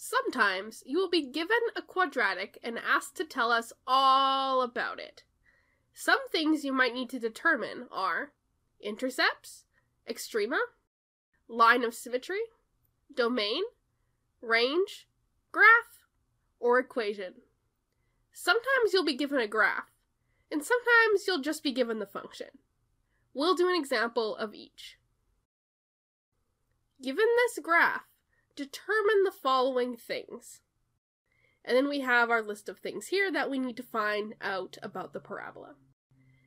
Sometimes you will be given a quadratic and asked to tell us all about it. Some things you might need to determine are intercepts, extrema, line of symmetry, domain, range, graph, or equation. Sometimes you'll be given a graph, and sometimes you'll just be given the function. We'll do an example of each. Given this graph, determine the following things. And then we have our list of things here that we need to find out about the parabola.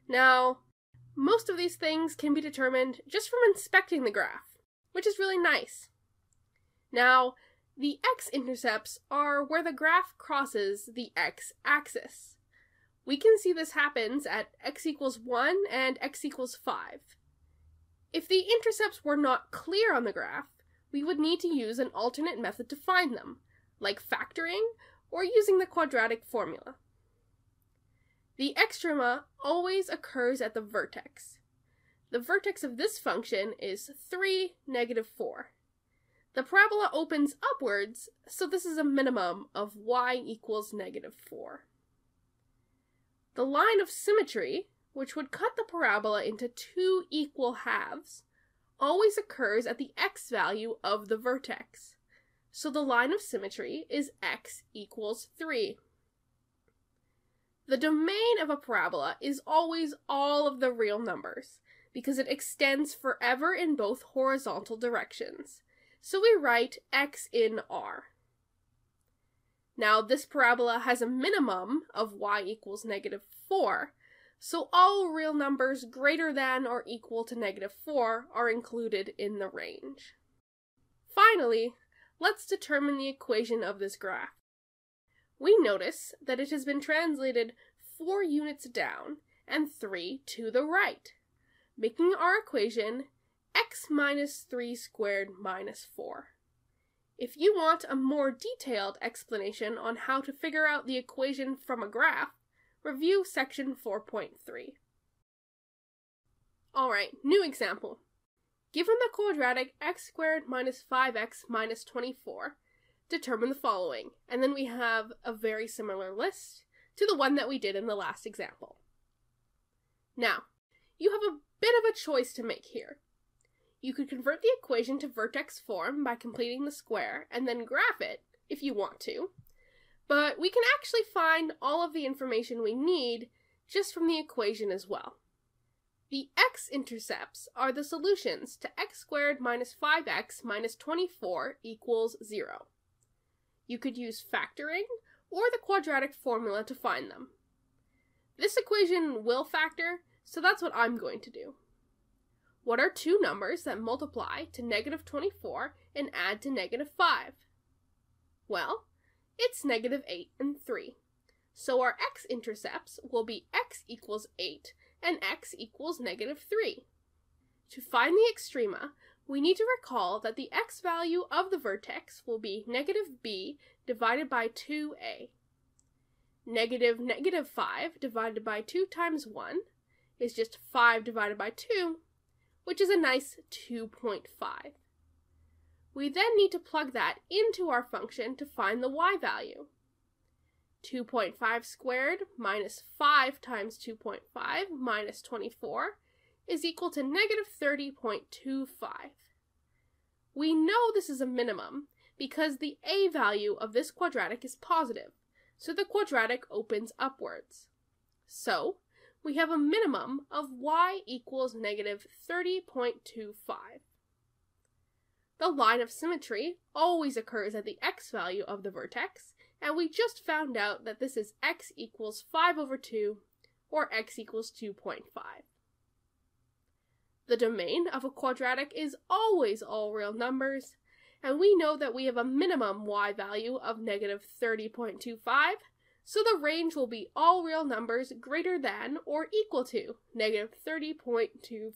Now, most of these things can be determined just from inspecting the graph, which is really nice. Now, the x-intercepts are where the graph crosses the x-axis. We can see this happens at x equals 1 and x equals 5. If the intercepts were not clear on the graph, we would need to use an alternate method to find them, like factoring or using the quadratic formula. The extrema always occurs at the vertex. The vertex of this function is 3, negative 4. The parabola opens upwards, so this is a minimum of y equals negative 4. The line of symmetry, which would cut the parabola into two equal halves, always occurs at the x value of the vertex. So the line of symmetry is x equals 3. The domain of a parabola is always all of the real numbers, because it extends forever in both horizontal directions. So we write x in r. Now this parabola has a minimum of y equals negative 4, so all real numbers greater than or equal to negative 4 are included in the range. Finally, let's determine the equation of this graph. We notice that it has been translated 4 units down and 3 to the right, making our equation x minus 3 squared minus 4. If you want a more detailed explanation on how to figure out the equation from a graph, Review section 4.3. Alright, new example. Given the quadratic x squared minus 5x minus 24, determine the following. And then we have a very similar list to the one that we did in the last example. Now, you have a bit of a choice to make here. You could convert the equation to vertex form by completing the square and then graph it if you want to, but we can actually find all of the information we need just from the equation as well. The x-intercepts are the solutions to x squared minus 5x minus 24 equals 0. You could use factoring or the quadratic formula to find them. This equation will factor, so that's what I'm going to do. What are two numbers that multiply to negative 24 and add to negative 5? Well, it's negative 8 and 3. So our x-intercepts will be x equals 8 and x equals negative 3. To find the extrema, we need to recall that the x value of the vertex will be negative b divided by 2a. Negative negative 5 divided by 2 times 1 is just 5 divided by 2, which is a nice 2.5. We then need to plug that into our function to find the y value. 2.5 squared minus 5 times 2.5 minus 24 is equal to negative 30.25. We know this is a minimum because the a value of this quadratic is positive, so the quadratic opens upwards. So, we have a minimum of y equals negative 30.25. The line of symmetry always occurs at the x value of the vertex, and we just found out that this is x equals 5 over 2, or x equals 2.5. The domain of a quadratic is always all real numbers, and we know that we have a minimum y value of negative 30.25, so the range will be all real numbers greater than or equal to negative 30.25.